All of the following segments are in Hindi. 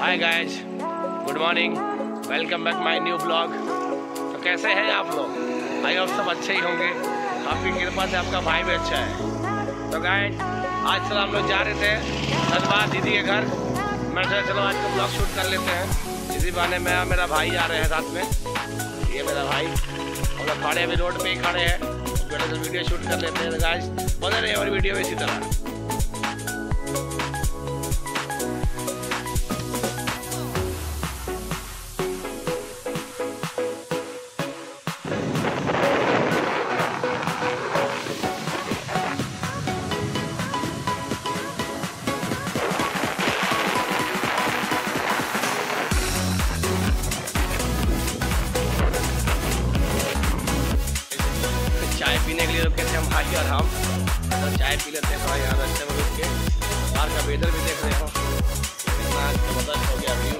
Hi guys good morning welcome back my new blog तो कैसे हैं आप लोग? आई होप सब अच्छे ही होंगे। आपकी कृपा से आपका भाई भी अच्छा है। तो गाइज़ आज चलो हम लोग जा रहे थे धनबाद दीदी के घर। मैं सोचा चलो आज का ब्लॉग शूट कर लेते हैं। इसी बहाने मैं मेरा भाई आ रहे हैं साथ में। ये मेरा भाई। हम लोग खड़े अभी रोड पे ही खड़े हैं। पहले तो वीडियो शूट कर लेते हैं। तो गाइज़ बने रहे और वीडियो में इसी तरह। चाय लोग कहते थे हम भाई और हम। तो चाय पी लेते हैं थोड़ा यहाँ रास्ते में रुक के। बाहर का वेदर भी देख रहे हो। कितना ज़बरदस्त हो गया व्यू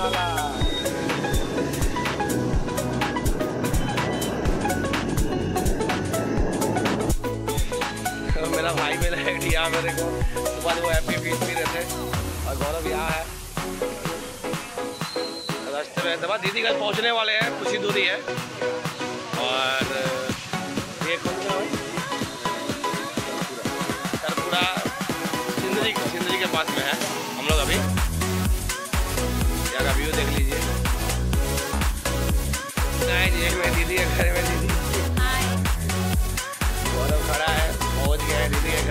तो मेरा भाई मेरा एक यहाँ मेरे को। सुबह हैप्पी भी रहते। और गौरव यहाँ है। रास्ते में दबा दीदी घर पहुँचने वाले हैं कुछ ही दूरी है। और ये कौन सा है। के पास में है।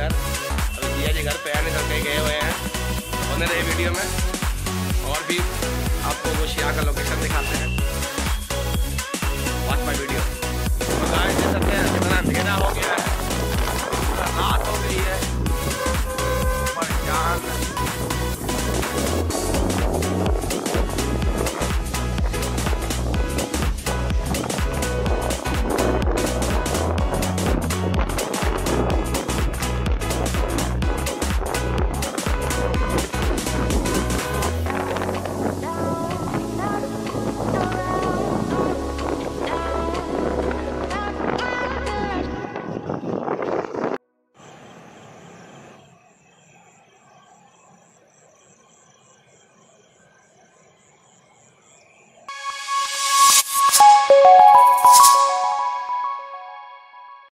घर अभी भैया जी घर पे आने करके गए हुए हैं। बने रहे वीडियो में। और भी आपको वो शिया का लोकेशन दिखाते हैं।